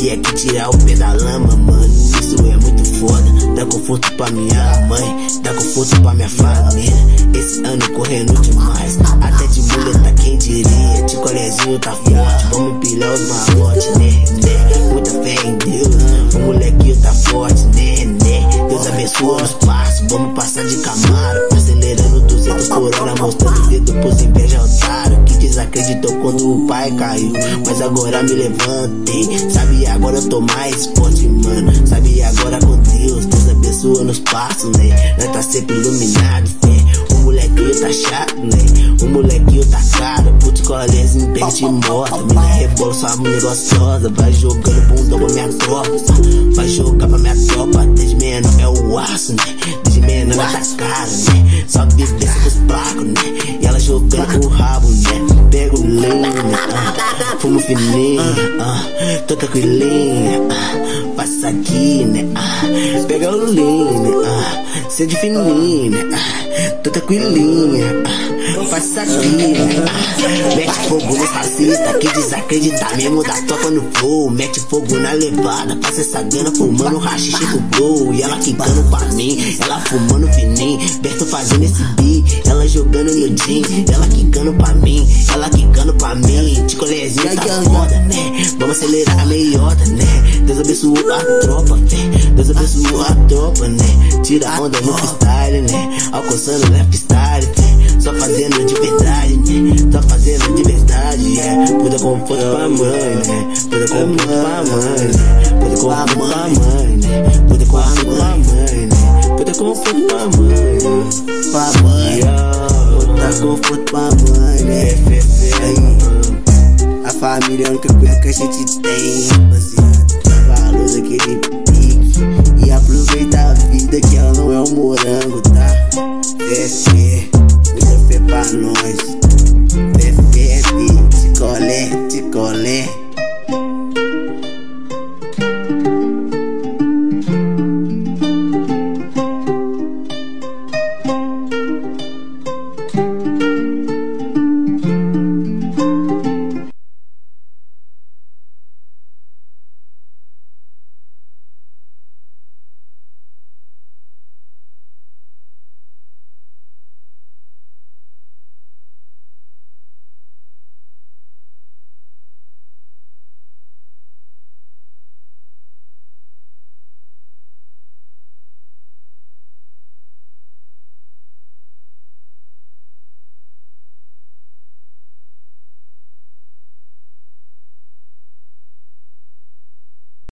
Sabia que tirar o pé da lama, mano. Isso é muito foda. Dá conforto pra minha mãe, dá conforto pra minha família. Esse ano correndo demais. Até de muleta, quem diria? De colezinho tá forte. Vamos pilhar os malotes, né? né? Muita fé em Deus. O molequinho tá forte? Passos. Vamos passar de camaro. Acelerando 200 por hora, mostrando o dedo pros inveja otário. Que desacreditou quando o pai caiu. Mas agora me levantei. Sabe, agora eu tô mais forte, mano. Sabe, agora com Deus. Deus abençoa nos passos, né? Nós tá sempre iluminado, chato, né? O molequinho tá caro. Putz, colezinho pega te morta. Mina rebola, sua mulher gostosa. Vai jogando bundão pra minha tropa. Vai jogar pra minha tropa. Desde menor é o aço, né? Desde menor ela tá cara, né? Só vivência dos placos, né? E ela jogando com o rabo, né? Pega o lean, ah, fumo fininho, ah, tô tranquilinha, ah, passa aqui, né? Ah, pega o lean, né? Ah, sede fininha, né? Ah, tô tranquilinha, ah, passa aqui, né? Ah, mete fogo no fascista que desacredita mesmo da topa no flow. Mete fogo na levada, passa essa grana fumando rachixe com blow. E ela quicando pra mim, ela fumando fininho, fazendo esse beat, ela jogando no jean, ela quicando pra mim, ela quicando pra mim. De colezinha tá foda, né? Vamos acelerar a meiota, né? Deus abençoa a tropa, né? Deus abençoa a tropa, né? Tira a onda no freestyle, né? Alcançando left style, né? Só fazendo de verdade, né? Só fazendo de verdade, é. Puta conforto pra mãe, né? Puta conforto pra mãe, né? Puta conforto pra mãe, né? Puta conforto pra mãe, né? Puta conforto pra mãe, né? Botar conforto pra mãe? Aí, a família é a única coisa que a gente tem, rapaziada. Valoriza aquele pique e aproveita a vida que ela não é um morango, tá? Fé, muita fé pra nós. Fé, colé, de colé.